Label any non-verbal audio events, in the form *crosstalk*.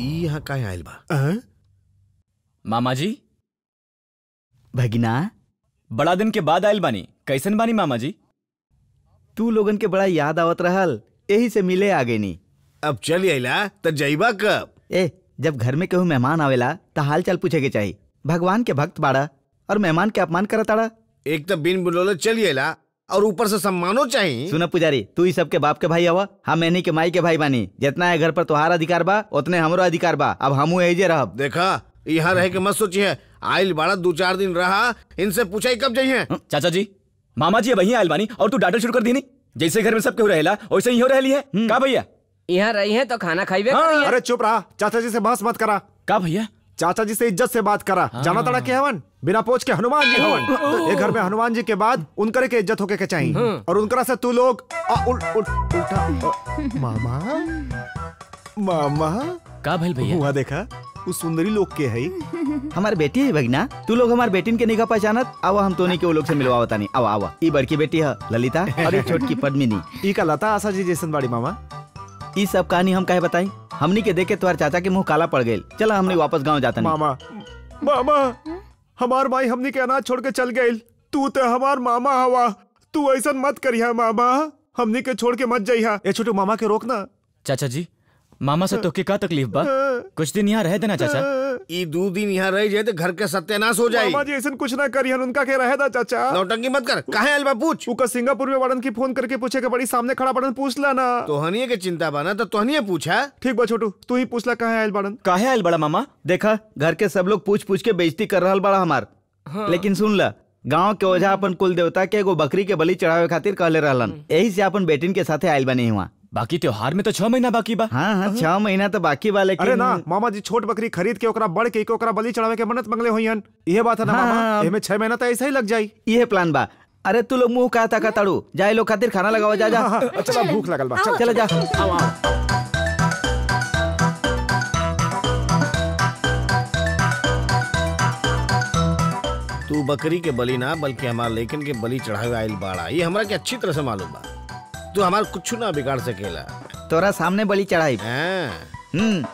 ई यहाँ का आयल बा? अं? मामा जी भगिना? बड़ा दिन के बाद आयल बानी। कैसन बानी मामा जी तू लोगन के बड़ा याद आवत रहल यही से मिले आगे नी। अब चल अला तो जइबा कब? ए जब घर में केहू मेहमान आवेला तो हाल चाल पूछे के चाहिए भगवान के भक्त बाड़ा और मेहमान के अपमान करताड़ा। एक तो बिन बुलोले चल अला और ऊपर से सम्मानो चाहिए। सुना पुजारी तू ही सबके बाप के भाई हवा हम एनी के माई के भाई बानी। जितना है घर पर तुहार अधिकार बा उतने हमरो अधिकार बा। अब हमू एजे रहब। देखा यहाँ रह के मत सोचिए आयल बाड़ा दो चार दिन रहा इनसे पूछा ही कब जाइए चाचा जी मामा जी वहीं आयल बानी और तू डांटल शुरू कर दी जैसे घर में सब केहू रहेला वैसे ही हो रहली है। का भैया? यहाँ रही है तो खाना खाई हाँ। अरे चुप रहा चाचा जी से बहस मत करा। का भैया? चाचा जी से इज़्ज़त से बात करा। जाना तड़ा के हवन बिना पोच के हनुमान जी हवन। ये घर में हनुमान जी के बाद उनकर के इज़्ज़त होके के चाहिए और उनकरा से तू लोग आ, उल, उल, उल्टा। मामा मामा। का भइल भैया? हुआ देखा उस सुंदरी लोग के है। हमार बेटी है भगिना तू लोग हमार बेटी के निगाह पहचानत। आवा हम तोनी के वो लोग से मिलवा बतानी आवा आवा ई बड़की बेटी है ललिता और ये छोटकी पद्मिनी। *laughs* ई का लता आशा जी जैसन बाड़ी मामा। ई सब कहानी हम कहे बताई? हमनी के देखे तुम्हारे चाचा के मुँह काला पड़ गए चला हमने वापस गाँव जाता मामा। मामा हमार माई हमनी के अनाज छोड़ के चल गए तू तो हमार मामा हवा। तू ऐसा मत करिया मामा। हमनी के छोड़ के मत जाइया ए छोटू मामा के रोकना चाचा जी मामा से तो के का तकलीफ़ बा? कुछ दिन यहाँ रह देना चाचा। ई दो दिन यहाँ रह जाए तो घर के सत्यानाश हो जाए। मामा जी ऐसा कुछ ना करियन उनका के रहे दा चाचा। नौटंकी मत कर। कहा आयल बा पूछ। उका सिंगापुर में बड़न की फ़ोन करके पूछे के बड़ी सामने खड़ा बड़न पूछ ला ना तोहनिए के चिंता बा ना तो तोहनिए पूछा? ठीक बा छोटू तू ही पूछ ला कहाँ आयल बड़न काहे आयल बड़ा मामा? देखा घर के सब लोग पूछ पूछ के बेइज्जती कर रहा बड़ा हमार। लेकिन सुन ला गाँव के ओझा अपन कुल देवता के एगो बकरी के बलि चढ़ावे खातिर कहले रहलन। यही से अपन बेटिन के साथे आयल बनी हुआ। बाकी त्योहार में तो छह महीना बाकी बा। हाँ हाँ छह महीना तो बाकी बा लेकिन अरे ना मामा जी छोट बकरी खरीद के ओकरा बड़ के ओकरा बलि चढ़ावे के मन्नत मंगले होइहन ये बात है ना हाँ, मामा? हाँ। एमे छह महीना तो ऐसा ही लग जाई। ये प्लान बा। अरे तू लोग मुँह का ताका ताड़ू जाए लोग खातिर खाना लगावा जा जा। हाँ, हाँ, भूख लगल बा। चल चला जा। आओ आओ। तू बकरी के बलि ना बल्कि हमारे लेकिन के बलि चढ़ावे आयल बाड़ा। ये हमरा के अच्छी तरह से मालूम बा। तू हमार कुछ ना बिगाड़ सकेला। तोरा सामने बलि चढ़ाई। हाँ। हम्म।